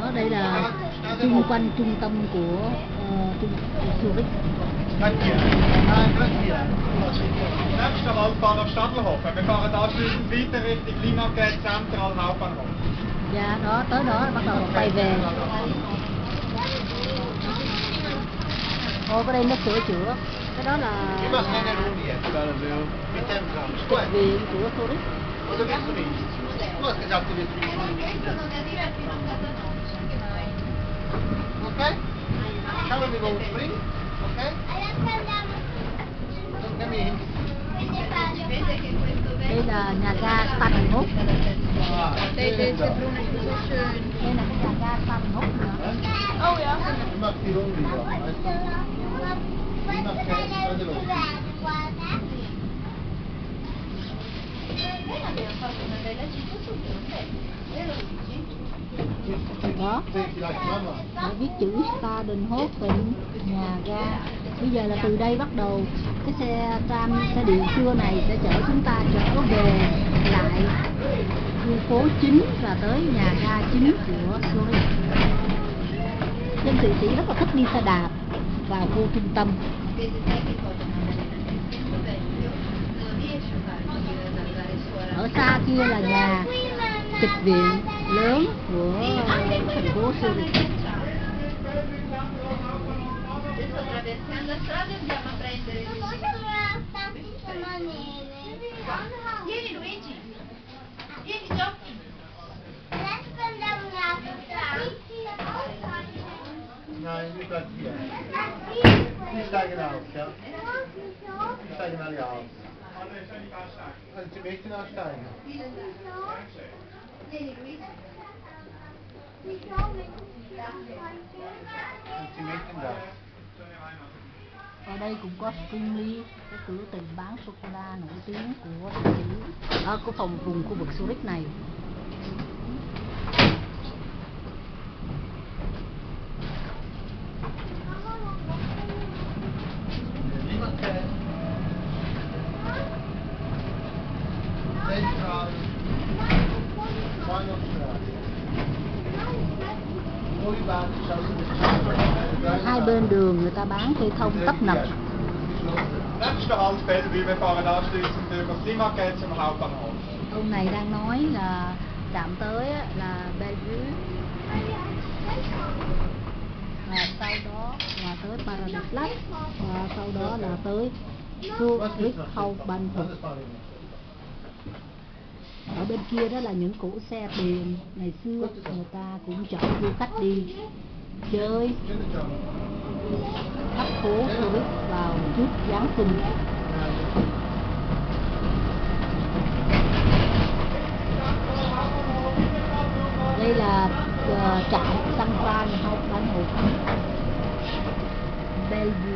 Đó, đây là xung quanh trung tâm của uh, trung Zurich. Nächster Hauptbahnhof Stadlerhof. Wir fahren anschließend weiter Richtung Limagate Central Hauptbahnhof. Dạ, đó tới đó bắt đầu quay về. Ô, có đây nó sửa chữa. Cái đó là bệnh viện của Zurich. Okay? Okay? Đây là nhà ga. Ah, is zo schön. Đây là nhà ga Stadionhof nữa. Oh ja. Đó. Senti. Để viết chữ Stadionhof tỉnh nhà ga. Bây giờ là từ đây bắt đầu cái xe tram, xe điện xưa này sẽ chở chúng ta trở về lại khu phố chính và tới nhà ga chính của Zurich. Dân Thụy Sĩ rất là thích đi xe đạp vào khu trung tâm. Ở xa kia là nhà kịch viện 름? 와, 잘못을. atravessando a strada andiamo a prendere il Ma posso trovare tante maniere? Vieni Luigi, vieni Gioppi. Adesso prendiamo un'altra. No, è mica zia. Mi sa che l'altra. Mi sa che l'altra. Non ci metti una stagna? Ở đây cũng có Springly, cái cửa tiệm bán sô cô la nổi tiếng của Thụy Ở của phòng vùng khu vực Zurich này. Hai bên đường người ta bán cây thông tấp nập. Nächster Halt Bellevue, wir fahren anschließend über das Limagate zum Hauptbahnhof. Ông này đang nói là chạm tới là Bellevue và sau đó là tới Paradise và sau đó là tới Zurich Hauptbahnhof ở bên kia đó là những cỗ xe tiền ngày xưa người ta cũng chở du khách đi chơi. Khắp phố Zurich vào trước Giáng sinh. Đây là ờ, uh, trạm San Fran Hauptbahnhof Bellevue